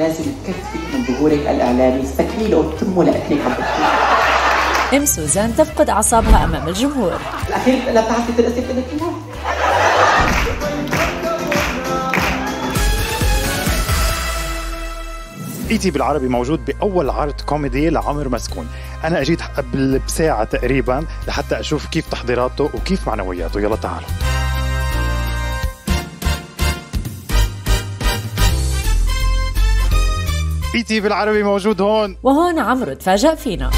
لازم تكفي من ظهورك الإعلامي. سكري له تمه لاكلك عم أم سوزان تفقد أعصابها أمام الجمهور. الاخير لا بتعرفي ترقصي بدك اياها ET بالعربي موجود بأول عرض كوميدي لعمر مسكون. أنا أجيت قبل بساعة تقريبا لحتى أشوف كيف تحضيراته وكيف معنوياته. يلا تعالوا. ET بالعربي موجود هون. وهون عمرو تفاجأ فينا.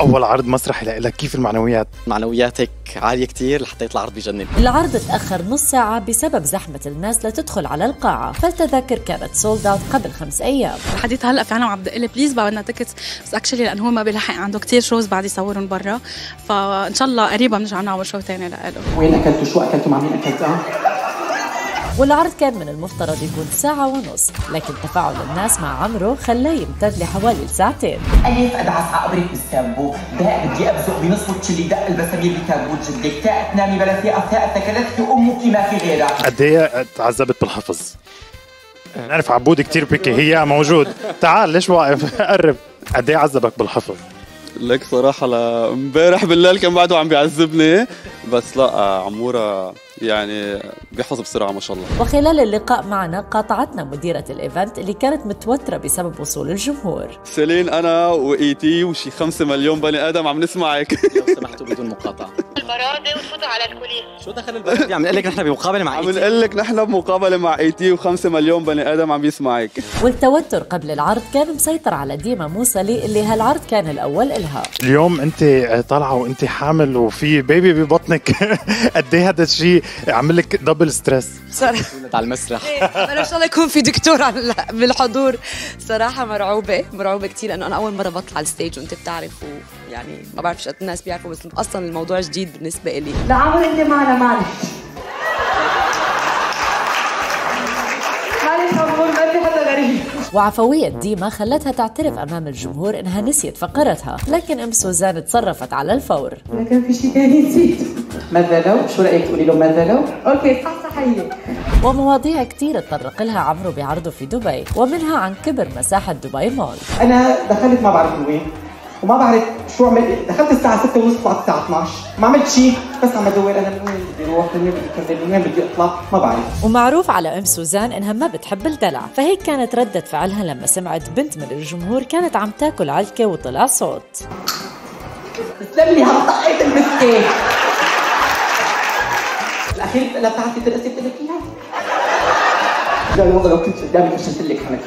أول عرض مسرحي لك كيف المعنويات؟ معنوياتك عالية كتير لحتى يطلع عرض بجنن. العرض تأخر نص ساعة بسبب زحمة الناس لتدخل على القاعة. فالتذاكر كانت sold out قبل خمس أيام. الحديث هلأ فعلا عم بدق لي please بقى بدنا ticket بس actually لأنه هو ما بيلحق عنده كتير shows بعد يصورهم برا. فإن شاء الله قريبا بنرجع نعمل show ثاني لإله. وين أكلتوا؟ شو أكلتوا؟ مع مين أكلتوا؟ والعرض كان من المفترض يكون ساعة ونص لكن تفاعل الناس مع عمرو خلاه يمتد لحوالي ساعتين. ألف أدعس عقبرك بالسامبو داء بدي أبزق بنص اللي دق البسامير بتابوت جدك تاء تنامي بلا ثقة ثاء تكلتك أمك ما في غيرها. قد إيه تعذبت بالحفظ؟ نعرف عبود كتير بكي هي موجود. تعال ليش واقف؟ قرب. قد إيه عذبك بالحفظ؟ لك صراحة امبارح بالليل كان بعده عم بيعذبني بس لا عمورة يعني بيحفظ بسرعة ما شاء الله. وخلال اللقاء معنا قاطعتنا مديرة ال event اللي كانت متوترة بسبب وصول الجمهور. سيلين أنا و ET وشي خمسة مليون بني آدم عم نسمعك. لو سمحتوا بدون مقاطعة. البرادة وتفوتوا على الكوليس؟ شو دخل البلد عم نقول لك نحن بمقابلة مع عم نقول لك نحن بمقابلة مع ET وخمسة مليون بني آدم عم بيسمعك والتوتر قبل العرض كان مسيطر على ديما موسلي اللي هالعرض كان الأول إلها. اليوم أنت طالعة وأنت حامل وفي baby ببطنك. قد إيه هذا الشيء عامل لك double stress صراحة. على المسرح. أنا إن شاء الله يكون في دكتور على بالحضور. صراحة مرعوبة مرعوبة كثير لأنه أنا أول مرة بطلع على ال stage وأنت بتعرف ويعني ما بعرف قد الناس بيعرفوا بس أصلا الموضوع جديد بالنسبة لي لعمر أنت معنا معلش. معلش ما في حدا غريب. وعفوية ديما خلتها تعترف أمام الجمهور إنها نسيت فقرتها لكن أم سوزان تصرفت على الفور. لكن في شيء ثاني نسيته ماذا لو؟ شو رأيك تقولي له ماذا لو؟ okay صح صحيح ومواضيع كتير تطرق لها عمرو بعرضه في دبي ومنها عن كبر مساحة دبي مول. أنا دخلت ما بعرف من وين وما بعرف شو عملت دخلت الساعة 6 ونص طلعت الساعة 12 ما عملت شيء بس عم بدور أنا من وين بدي أروح من وين بدي أكمل من وين بدي أطلع؟ ما بعرف. ومعروف على أم سوزان إنها ما بتحب الدلع فهيك كانت ردة فعلها لما سمعت بنت من الجمهور كانت عم تاكل علكة وطلع صوت. تسلم لي هالطقيت المسكين. لا بتعرفي ترقصي والله لو كنت حمل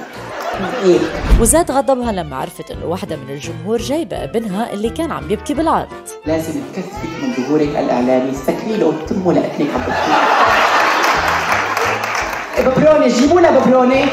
إيه. وزاد غضبها لما عرفت إنه واحدة من الجمهور جايبة ابنها اللي كان عم يبكي بالعرض. لازم تكفي من ظهورك الإعلامي سكري له تمه لاكلك عم ببروني جيبوا لنا ببروني